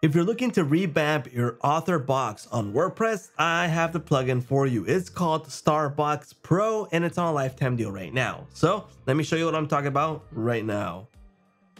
If you're looking to revamp your author box on WordPress, I have the plugin for you. It's called Starbox Pro and it's on a lifetime deal right now. So let me show you what I'm talking about right now.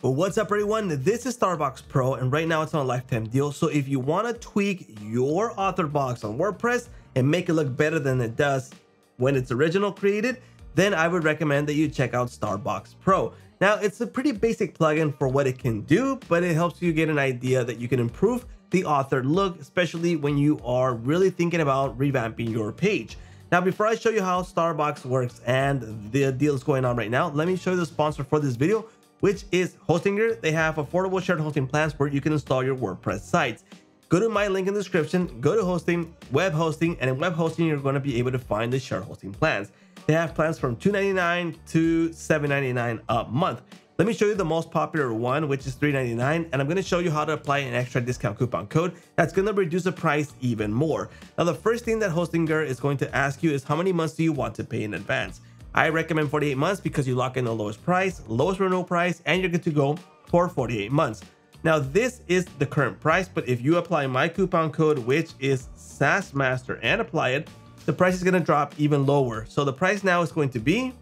Well, what's up everyone? This is Starbox Pro and right now it's on a lifetime deal. So if you want to tweak your author box on WordPress and make it look better than it does when it's original created, then I would recommend that you check out Starbox Pro. Now, it's a pretty basic plugin for what it can do, but it helps you get an idea that you can improve the author look, especially when you are really thinking about revamping your page. Now, before I show you how Starbox works and the deal is going on right now, let me show you the sponsor for this video, which is Hostinger. They have affordable shared hosting plans where you can install your WordPress sites. Go to my link in the description, go to hosting, web hosting, and in web hosting, you're going to be able to find the shared hosting plans. They have plans from $2.99 to $7.99 a month. Let me show you the most popular one, which is $3.99, and I'm going to show you how to apply an extra discount coupon code that's going to reduce the price even more. Now, the first thing that Hostinger is going to ask you is how many months do you want to pay in advance? I recommend 48 months because you lock in the lowest price, lowest renewal price, and you're good to go for 48 months. Now, this is the current price, but if you apply my coupon code, which is SaaSmaster, and apply it, the price is going to drop even lower. So the price now is going to be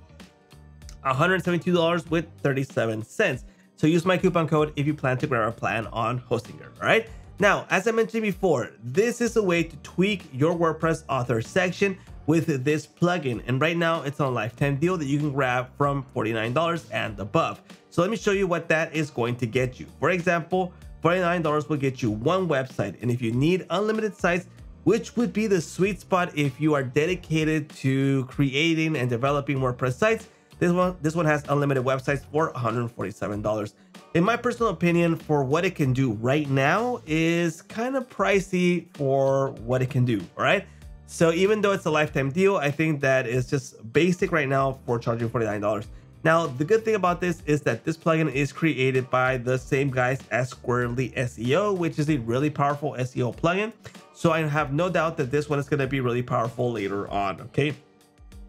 $172 with 37 cents. So use my coupon code if you plan to grab a plan on Hostinger, all right? Now, as I mentioned before, this is a way to tweak your WordPress author section with this plugin. And right now it's on a lifetime deal that you can grab from $49 and above. So let me show you what that is going to get you. For example, $49 will get you one website. And if you need unlimited sites, which would be the sweet spot if you are dedicated to creating and developing WordPress sites. This one, this one has unlimited websites for $147. In my personal opinion, for what it can do right now is kind of pricey for what it can do, all right? So even though it's a lifetime deal, I think that is just basic right now for charging $49. Now, the good thing about this is that this plugin is created by the same guys as Squirrly SEO, which is a really powerful SEO plugin. So I have no doubt that this one is going to be really powerful later on. Okay.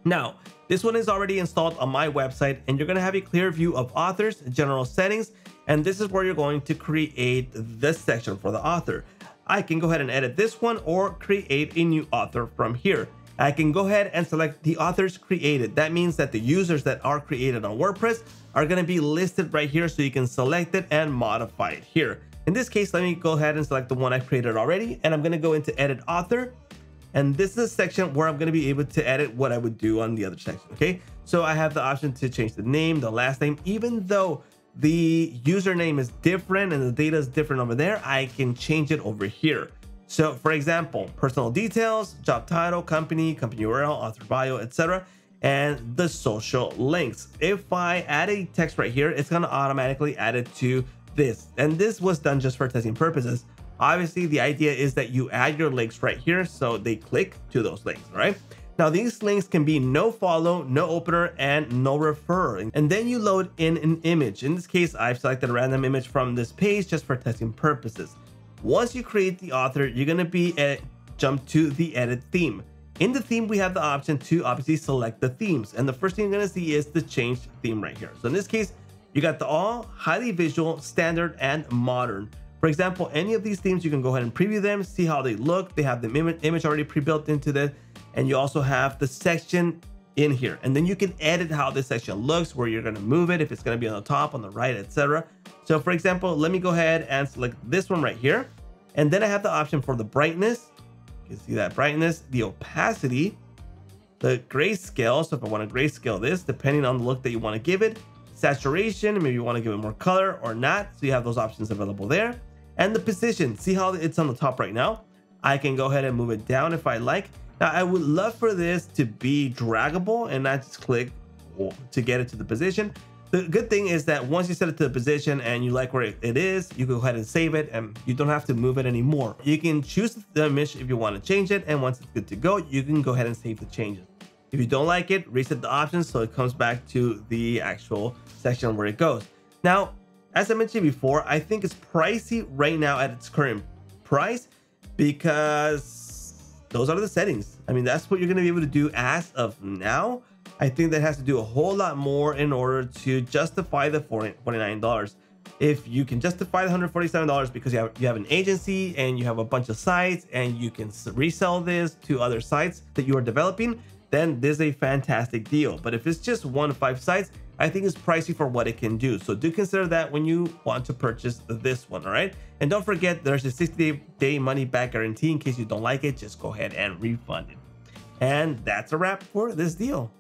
Now, this one is already installed on my website and you're going to have a clear view of authors, general settings, and this is where you're going to create this section for the author. I can go ahead and edit this one or create a new author from here. I can go ahead and select the authors created. That means that the users that are created on WordPress are going to be listed right here so you can select it and modify it here. In this case, let me go ahead and select the one I created already, and I'm gonna go into edit author. And this is a section where I'm gonna be able to edit what I would do on the other section, okay? So I have the option to change the name, the last name, even though the username is different and the data is different over there, I can change it over here. So for example, personal details, job title, company, company URL, author bio, etc and the social links. If I add a text right here, it's to automatically add it to this. And this was done just for testing purposes. Obviously, the idea is that you add your links right here so they click to those links, right? Now, these links can be no follow, no opener, and no refer. And then you load in an image. In this case, I've selected a random image from this page just for testing purposes. Once you create the author, you're going to be at, jump to the edit theme. In the theme, we have the option to obviously select the themes. And the first thing you're going to see is the change theme right here. So in this case, you got the all, highly visual, standard, and modern. For example, any of these themes, you can go ahead and preview them, see how they look. They have the image already pre-built into this. And you also have the section in here. And then you can edit how this section looks, where you're gonna move it, if it's gonna be on the top, on the right, etc. So for example, let me go ahead and select this one right here. And then I have the option for the brightness. You can see that brightness, the opacity, the grayscale. So if I want to grayscale this, depending on the look that you want to give it, saturation, maybe you want to give it more color or not. So you have those options available there. And the position, see how it's on the top right now? I can go ahead and move it down if I like. Now I would love for this to be draggable and not just click to get it to the position. The good thing is that once you set it to the position and you like where it is, you go ahead and save it and you don't have to move it anymore. You can choose the image if you want to change it. And once it's good to go, you can go ahead and save the changes. If you don't like it, reset the options so it comes back to the actual section where it goes. Now, as I mentioned before, I think it's pricey right now at its current price because those are the settings. I mean, that's what you're going to be able to do as of now. I think that has to do a whole lot more in order to justify the $49. if you can justify the $147 because you have you have an agency and you have a bunch of sites and you can resell this to other sites that you are developing, then this is a fantastic deal. But if it's just one five sites, I think it's pricey for what it can do. So do consider that when you want to purchase this one, all right? And don't forget there's a 60 day money back guarantee in case you don't like it, just go ahead and refund it. And that's a wrap for this deal.